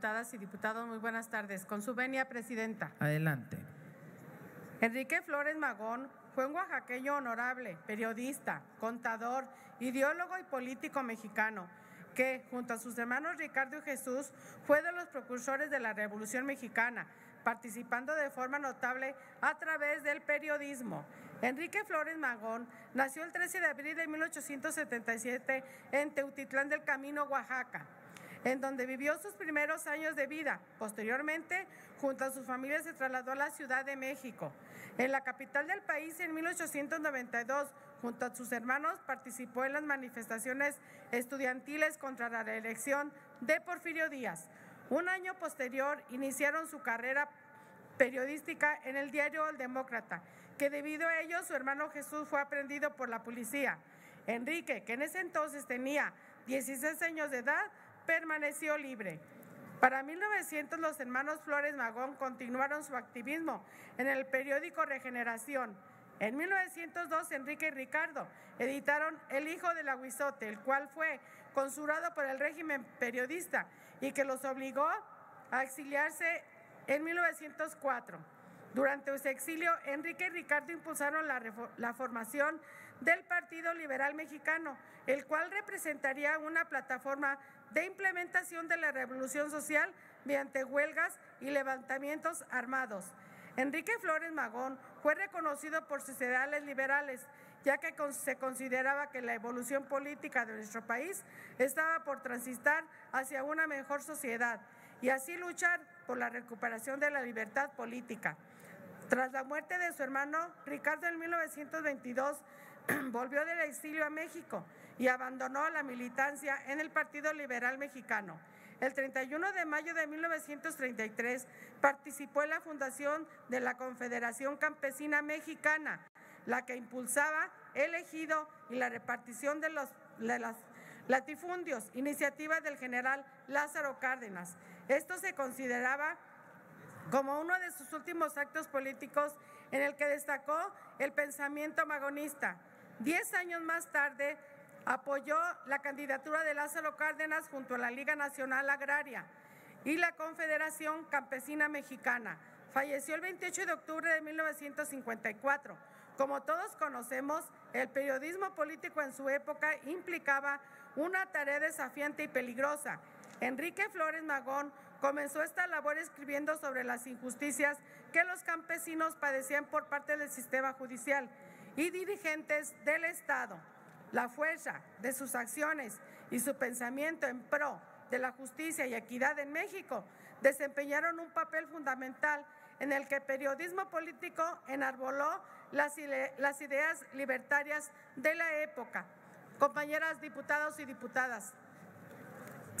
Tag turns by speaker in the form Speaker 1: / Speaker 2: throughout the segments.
Speaker 1: diputadas y diputados, muy buenas tardes. Con su venia, Presidenta.
Speaker 2: Adelante.
Speaker 1: Enrique Flores Magón fue un oaxaqueño honorable, periodista, contador, ideólogo y político mexicano que, junto a sus hermanos Ricardo y Jesús, fue de los precursores de la Revolución Mexicana, participando de forma notable a través del periodismo. Enrique Flores Magón nació el 13 de abril de 1877 en Teutitlán del Camino, Oaxaca en donde vivió sus primeros años de vida. Posteriormente, junto a su familia, se trasladó a la Ciudad de México. En la capital del país, en 1892, junto a sus hermanos, participó en las manifestaciones estudiantiles contra la reelección de Porfirio Díaz. Un año posterior, iniciaron su carrera periodística en el diario El Demócrata, que debido a ello su hermano Jesús fue aprendido por la policía. Enrique, que en ese entonces tenía 16 años de edad, permaneció libre. Para 1900 los hermanos Flores Magón continuaron su activismo en el periódico Regeneración. En 1902 Enrique y Ricardo editaron El Hijo del Aguizote, el cual fue consurado por el régimen periodista y que los obligó a exiliarse en 1904. Durante su exilio, Enrique y Ricardo impulsaron la, formación del Partido Liberal Mexicano, el cual representaría una plataforma de implementación de la revolución social mediante huelgas y levantamientos armados. Enrique Flores Magón fue reconocido por sus ideales liberales, ya que se consideraba que la evolución política de nuestro país estaba por transitar hacia una mejor sociedad y así luchar por la recuperación de la libertad política. Tras la muerte de su hermano Ricardo en 1922, volvió del exilio a México y abandonó la militancia en el Partido Liberal Mexicano. El 31 de mayo de 1933 participó en la fundación de la Confederación Campesina Mexicana, la que impulsaba el ejido y la repartición de los latifundios, iniciativa del general Lázaro Cárdenas. Esto se consideraba como uno de sus últimos actos políticos en el que destacó el pensamiento magonista. Diez años más tarde apoyó la candidatura de Lázaro Cárdenas junto a la Liga Nacional Agraria y la Confederación Campesina Mexicana. Falleció el 28 de octubre de 1954. Como todos conocemos, el periodismo político en su época implicaba una tarea desafiante y peligrosa. Enrique Flores Magón comenzó esta labor escribiendo sobre las injusticias que los campesinos padecían por parte del sistema judicial y dirigentes del Estado. La fuerza de sus acciones y su pensamiento en pro de la justicia y equidad en México desempeñaron un papel fundamental en el que el periodismo político enarboló las, las ideas libertarias de la época. Compañeras diputados y diputadas,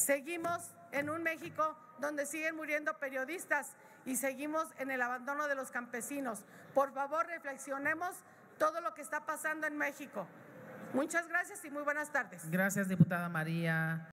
Speaker 1: seguimos en un México donde siguen muriendo periodistas y seguimos en el abandono de los campesinos. Por favor, reflexionemos todo lo que está pasando en México. Muchas gracias y muy buenas tardes.
Speaker 2: Gracias, diputada María.